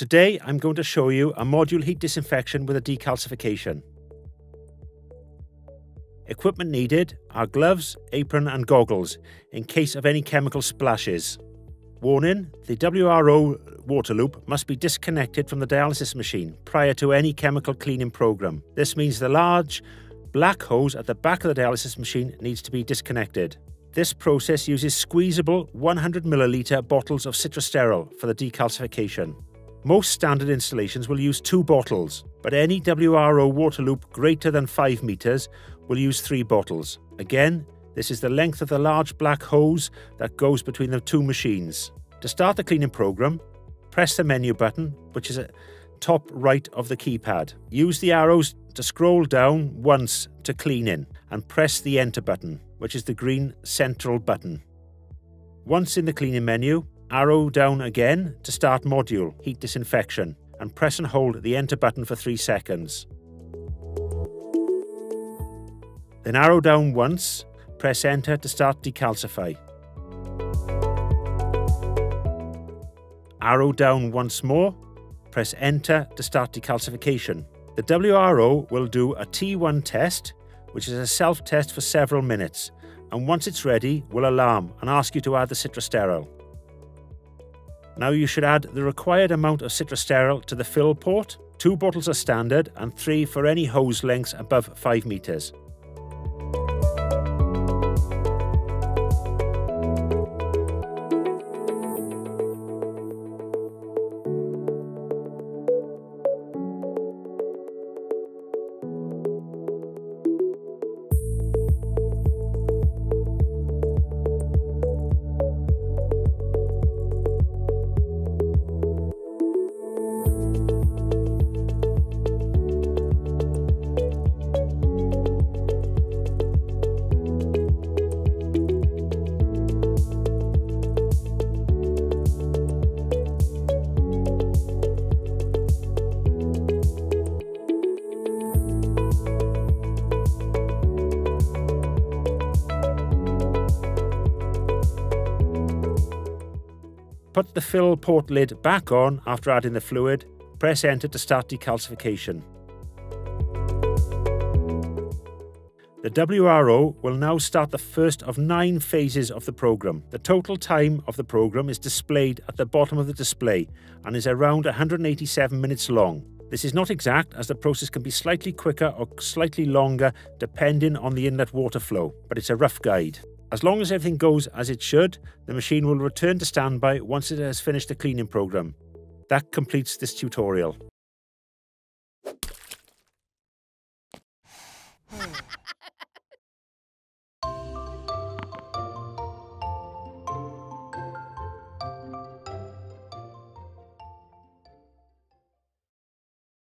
Today I'm going to show you a module heat disinfection with a decalcification. Equipment needed are gloves, apron and goggles in case of any chemical splashes. Warning, the WRO water loop must be disconnected from the dialysis machine prior to any chemical cleaning program. This means the large black hose at the back of the dialysis machine needs to be disconnected. This process uses squeezable 100ml bottles of Citrosteril for the decalcification. Most standard installations will use two bottles, but any WRO water loop greater than 5 metres will use three bottles. Again, this is the length of the large black hose that goes between the two machines. To start the cleaning program, press the menu button, which is at top right of the keypad. Use the arrows to scroll down once to clean in and press the enter button, which is the green central button. Once in the cleaning menu, Arrow down again to start module, heat disinfection, and press and hold the enter button for 3 seconds. Then arrow down once, press enter to start decalcify. Arrow down once more, press enter to start decalcification. The WRO will do a T1 test, which is a self-test for several minutes, and once it's ready, will alarm and ask you to add the Citrosteril. Now you should add the required amount of Citrosteril to the fill port. Two bottles are standard and three for any hose lengths above 5 metres. Put the fill port lid back on after adding the fluid. Press enter to start decalcification. The WRO will now start the first of nine phases of the program. The total time of the program is displayed at the bottom of the display and is around 187 minutes long. This is not exact as the process can be slightly quicker or slightly longer depending on the inlet water flow, but it's a rough guide. As long as everything goes as it should, the machine will return to standby once it has finished the cleaning program. That completes this tutorial.